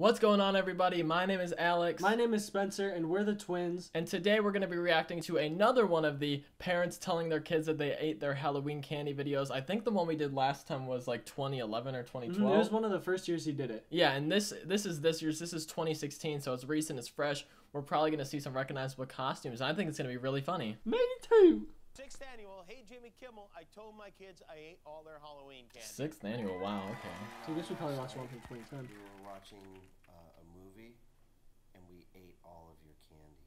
What's going on, everybody? My name is Alex. My name is Spencer, and we're the twins. and today we're going to be reacting to another one of the parents telling their kids that they ate their Halloween candy videos. I think the one we did last time was like 2011 or Mhm, 2012. It was one of the first years he did it. Yeah, and this this is this year's. This is 2016, so it's recent, it's fresh. We're probably gonna see some recognizable costumes. I think it's gonna be really funny. Me too. Sixth annual Hey Jimmy Kimmel, I told my kids I ate all their Halloween candy. Sixth annual. Wow. Okay. So I guess we probably watched one from 2010. We were watching uh, a movie, and we ate all of your candy.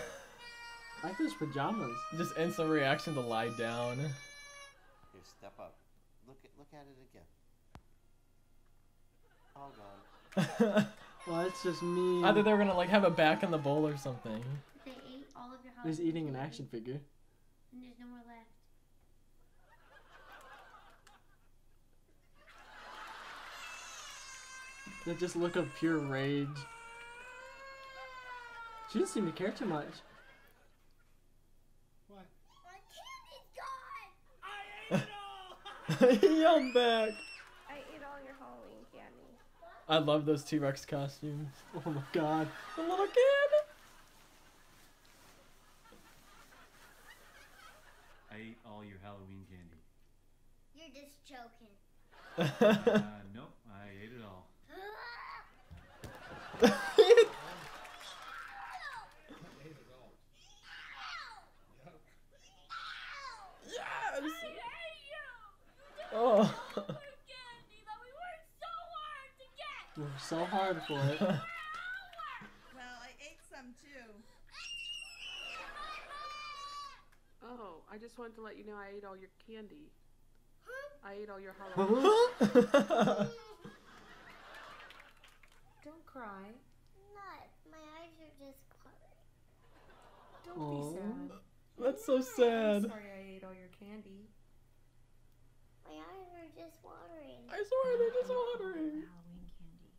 I like those pajamas. Just instant reaction to lie down. Here, step up. Look at look at it again. All gone. Well, it's just me. I thought they were gonna like have a back in the bowl or something. They ate all of your He's eating an action figure. And there's no more left. They just look of pure rage. She doesn't seem to care too much. What? My candy's gone! he yelled back. I ate all your Halloween candy. I love those T Rex costumes. Oh my god. The little kid. I ate all your Halloween candy. You're just joking. Uh, nope, I ate it all. yes. Oh. We're so hard for it. Well, I ate some too. Oh, I just wanted to let you know I ate all your candy. Huh? I ate all your Halloween. Don't cry. Not. My eyes are just colored. Don't Aw. be sad. That's so I'm sad. sorry I ate all your candy. My eyes are just watering. I swear they're just watering. Halloween candy.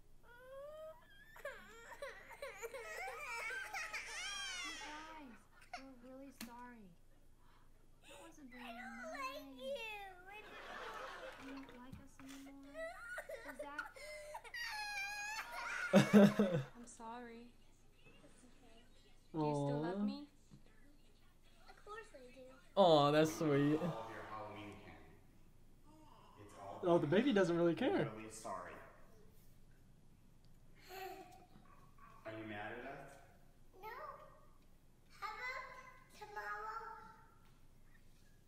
guys, we're really sorry. That wasn't very nice. you. You don't like us anymore? Is that? I'm sorry. Do you still love me? Of course I do. oh, that's sweet. All of your Halloween candy. It's all. Oh, the baby doesn't really care. Really sorry. Are you mad at us? No. How about tomorrow?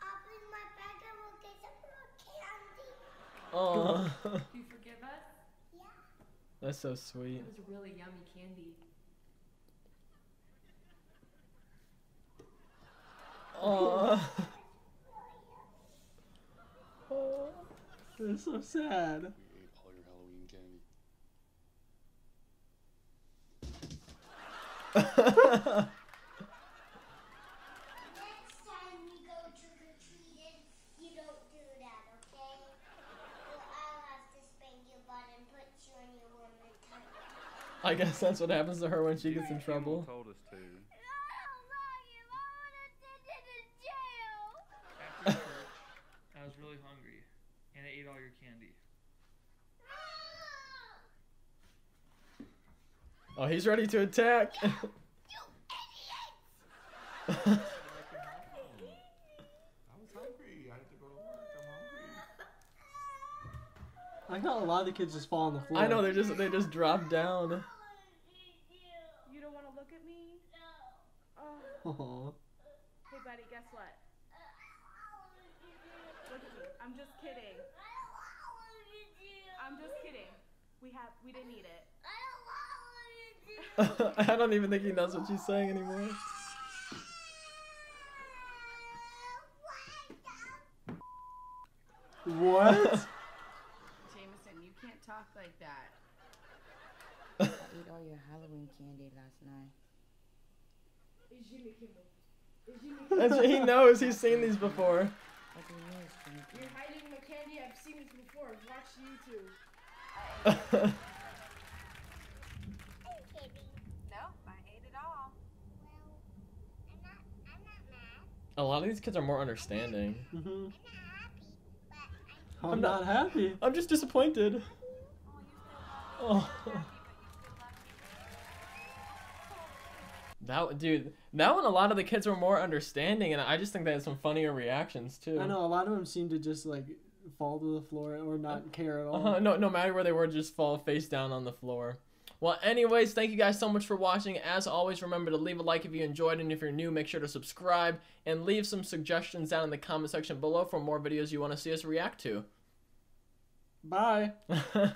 I'll bring my bag and we'll get some more candy. Oh, Do you forgive us? Yeah. That's so sweet. It was really yummy candy. Oh. oh. It's so sad. We ate all your Halloween candy. Next time we go trick or treating, you don't do that, okay? Or I'll have to spank your butt and put you in your woman tongue. I guess that's what happens to her when she gets in trouble. told us to. I don't like him. I want to send him to jail. After church, I was really hungry, and I ate all your candy. Oh, he's ready to attack. You idiot! I was hungry. I had to go to work. I'm hungry. I thought a lot of the kids just fall on the floor. I know they just they just drop down. You don't want to look at me? Oh, Aw. hey buddy, guess what? Look at me. I'm just kidding. I'm just kidding. We have we didn't eat it. I don't even think he knows what she's saying anymore. What? Jameson, you can't talk like that. I ate all your Halloween candy last night. That's, he knows. He's seen these before. You mean, Stinky? You're hiding the candy. I've seen this before. I've watched YouTube. Nope, I ate it all. I'm not, I'm not mad. A lot of these kids are more understanding. hmm I'm not happy, I'm I'm not happy. I'm just disappointed. Oh, you still love me? That dude, that one a lot of the kids were more understanding, and I just think they had some funnier reactions too. I know a lot of them seem to just like fall to the floor or not care at all. Uh-huh, no, no matter where they were, just fall face down on the floor. Well, anyways, thank you guys so much for watching. As always, remember to leave a like if you enjoyed, and if you're new, make sure to subscribe and leave some suggestions down in the comment section below for more videos you want to see us react to. Bye.